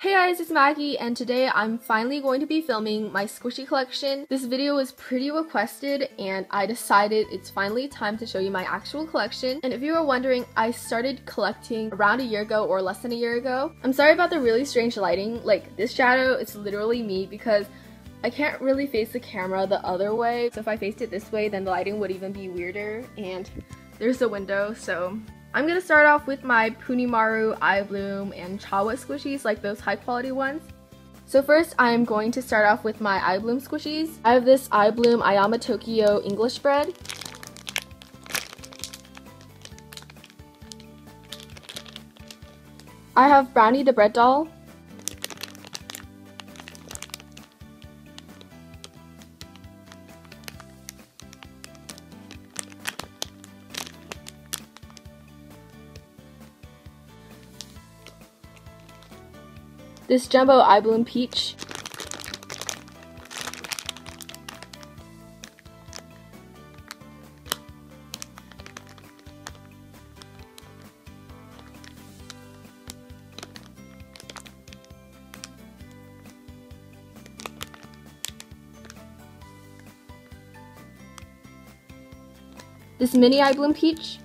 Hey guys, it's Maggie, and today I'm finally going to be filming my squishy collection. This video was pretty requested, and I decided it's finally time to show you my actual collection. And if you were wondering, I started collecting around a year ago or less than a year ago. I'm sorry about the really strange lighting. Like, this shadow it's literally me because I can't really face the camera the other way. So if I faced it this way, then the lighting would even be weirder. And there's the window, so I'm gonna start off with my Punimaru, iBloom, and Chawa squishies, like those high quality ones. So first, I am going to start off with my iBloom squishies. I have this Eye Bloom Aoyama Tokyo English bread. I have Brownie the bread doll. This Jumbo iBloom Peach. This mini iBloom Peach.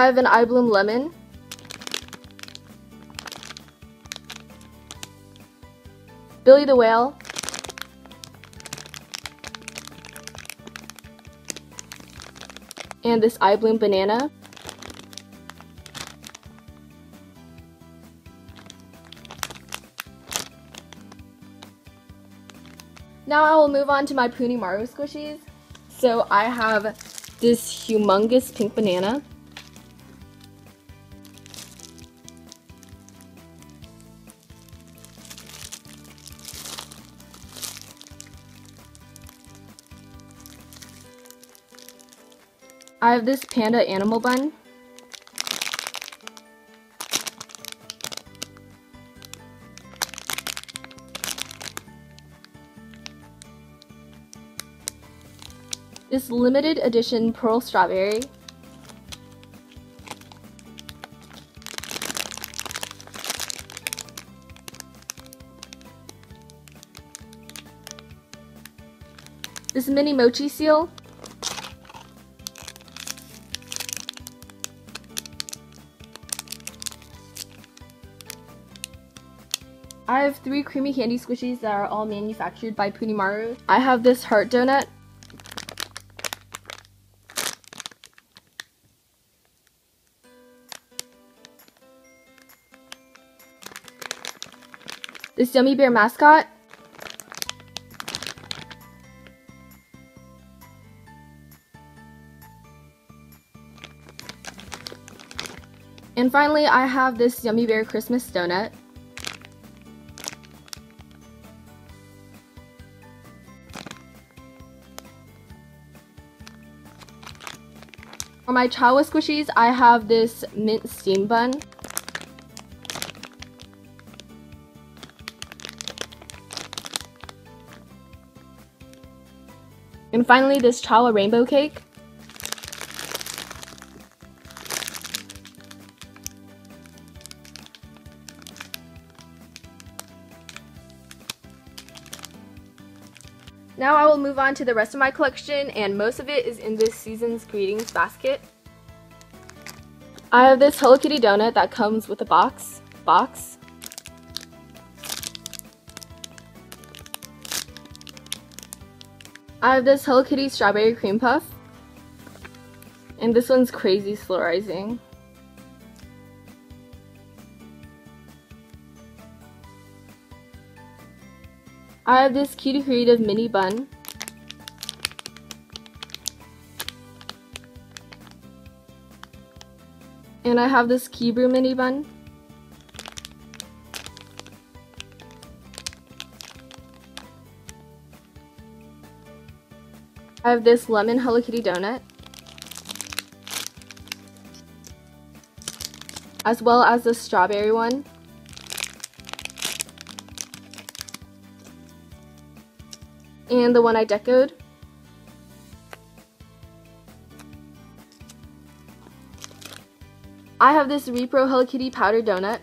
I have an iBloom Lemon. Billy the Whale. And this iBloom Banana. Now I will move on to my Punimaru squishies. So I have this humongous pink banana. I have this panda animal bun. This limited edition pearl strawberry. This mini mochi seal. I have three creamy candy squishies that are all manufactured by Punimaru. I have this heart donut. This Yummy Bear mascot. And finally, I have this Yummy Bear Christmas donut. For my Chawa squishies, I have this mint steam bun. And finally, this Chawa rainbow cake. Now I will move on to the rest of my collection and most of it is in this season's greetings basket. I have this Hello Kitty donut that comes with a box. Box. I have this Hello Kitty strawberry cream puff. And this one's crazy slow rising. I have this Cutie Creative mini bun. And I have this Brew mini bun. I have this lemon Hello Kitty donut. As well as the strawberry one. And the one I decoed. I have this Repro Hello Kitty powder donut.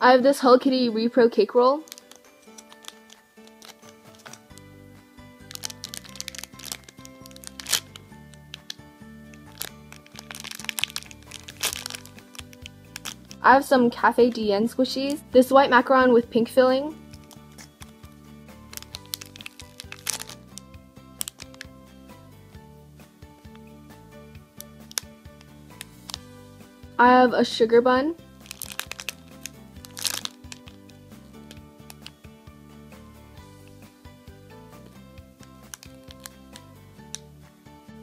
I have this Hello Kitty Repro cake roll. I have some Cafe de N squishies. This white macaron with pink filling. I have a sugar bun.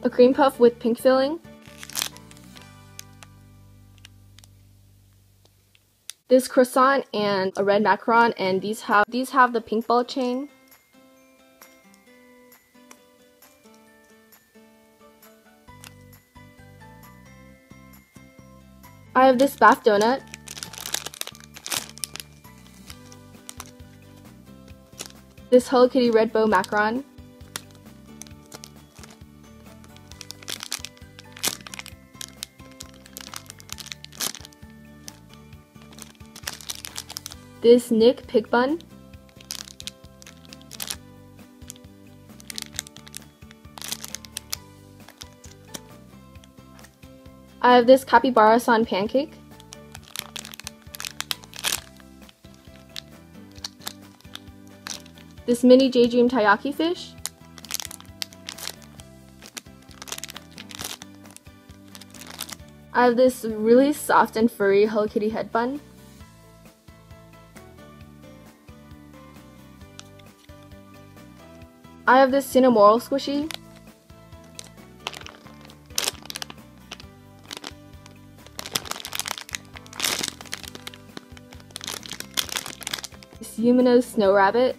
A cream puff with pink filling. This croissant and a red macaron and these have these have the pink ball chain. I have this bath donut. This Hello Kitty red bow macaron. This Nick pig bun. I have this capybara san pancake. This mini J Dream taiyaki fish. I have this really soft and furry Hello Kitty head bun. I have this Cinnamoroll squishy. This Umino Snow Rabbit.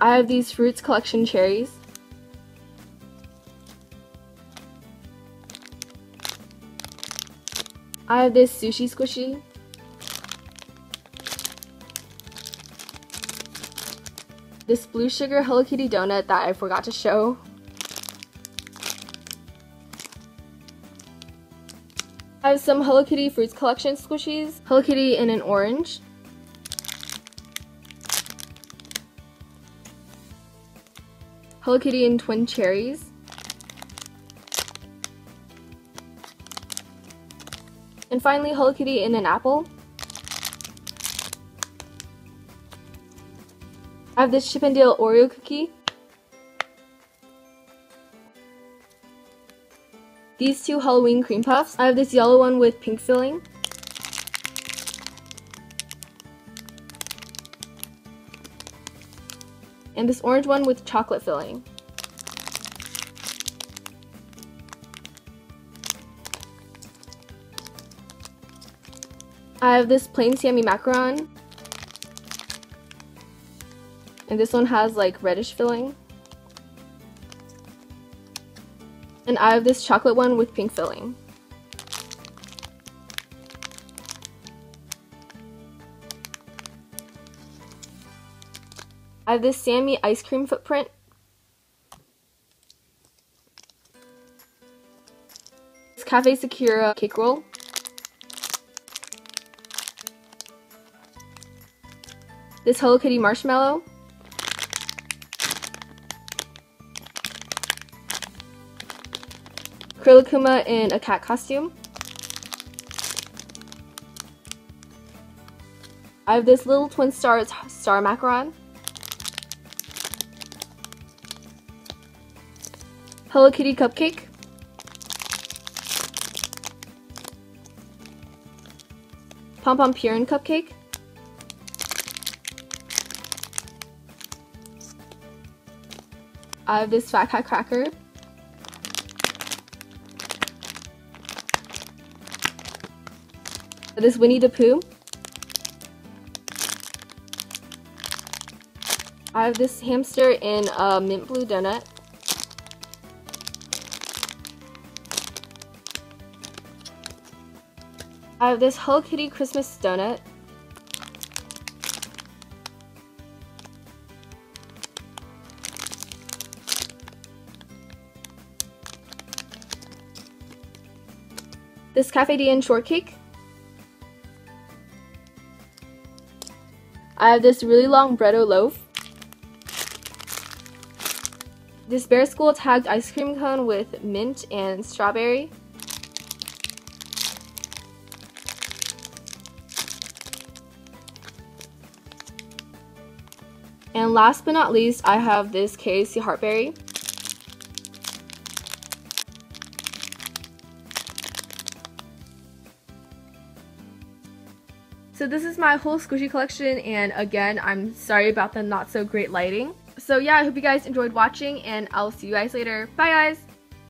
I have these Fruits Collection cherries. I have this sushi squishy. This blue sugar Hello Kitty donut that I forgot to show. I have some Hello Kitty Fruits Collection squishies. Hello Kitty in an orange. Hello Kitty in twin cherries. And finally, Hello Kitty in an apple. I have this Chip 'n Dale Oreo cookie. These two Halloween cream puffs. I have this yellow one with pink filling. And this orange one with chocolate filling. I have this plain Sammy macaron. And this one has like reddish filling. And I have this chocolate one with pink filling. I have this Sammy ice cream footprint. This Cafe Sakura cake roll. This Hello Kitty marshmallow. Korilakkuma in a cat costume. I have this little twin stars star macaron. Hello Kitty cupcake. Pom Pom Purin cupcake. I have this Fat Cat Cracker. This Winnie the Pooh. I have this hamster in a mint blue donut. I have this Hello Kitty Christmas donut. This Cafe de N shortcake. I have this really long Breado loaf. This Bear School tagged ice cream cone with mint and strawberry. And last but not least, I have this KFC Heartberry. So this is my whole squishy collection and again, I'm sorry about the not so great lighting. So yeah, I hope you guys enjoyed watching and I'll see you guys later. Bye guys!